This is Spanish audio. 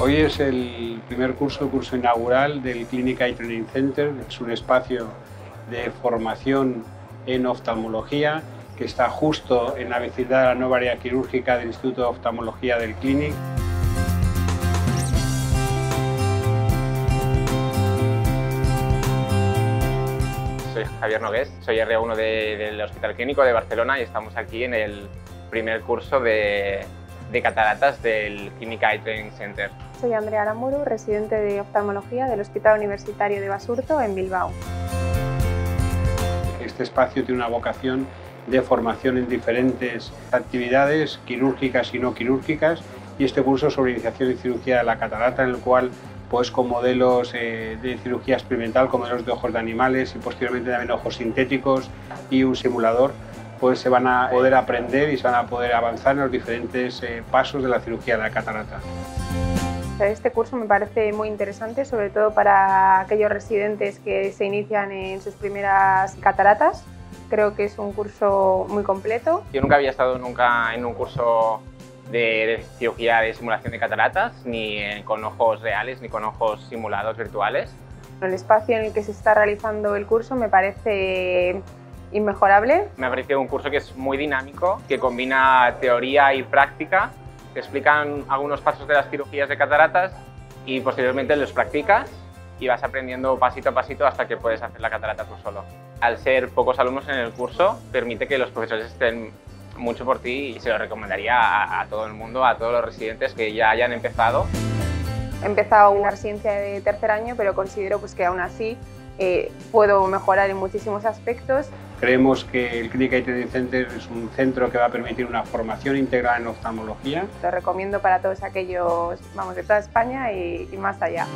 Hoy es el primer curso, curso inaugural del Clinic Eye Training Center. Es un espacio de formación en oftalmología que está justo en la vecindad de la nueva área quirúrgica del Instituto de Oftalmología del Clinic. Soy Javier Nogués, soy R1 del Hospital Clínico de Barcelona y estamos aquí en el primer curso de, de cataratas del Clinic Eye Training Center. Soy Andrea Aramuru, residente de oftalmología del Hospital Universitario de Basurto en Bilbao. Este espacio tiene una vocación de formación en diferentes actividades quirúrgicas y no quirúrgicas y este curso sobre iniciación y cirugía de la catarata en el cual pues con modelos eh, de cirugía experimental, con modelos de ojos de animales y posteriormente también ojos sintéticos y un simulador, pues se van a poder aprender y se van a poder avanzar en los diferentes eh, pasos de la cirugía de la catarata. Este curso me parece muy interesante, sobre todo para aquellos residentes que se inician en sus primeras cataratas. Creo que es un curso muy completo. Yo nunca había estado nunca en un curso de, cirugía de simulación de cataratas, ni con ojos reales, ni con ojos simulados virtuales. El espacio en el que se está realizando el curso me parece inmejorable. Me ha parecido un curso que es muy dinámico, que combina teoría y práctica, que explican algunos pasos de las cirugías de cataratas y posteriormente los practicas y vas aprendiendo pasito a pasito hasta que puedes hacer la catarata tú solo. Al ser pocos alumnos en el curso, permite que los profesores estén mucho por ti y se lo recomendaría a, a todo el mundo, a todos los residentes que ya hayan empezado. He empezado una residencia de tercer año, pero considero pues, que aún así eh, puedo mejorar en muchísimos aspectos. Creemos que el Clinic Eye Center es un centro que va a permitir una formación integral en oftalmología. Lo recomiendo para todos aquellos, vamos, de toda España y más allá.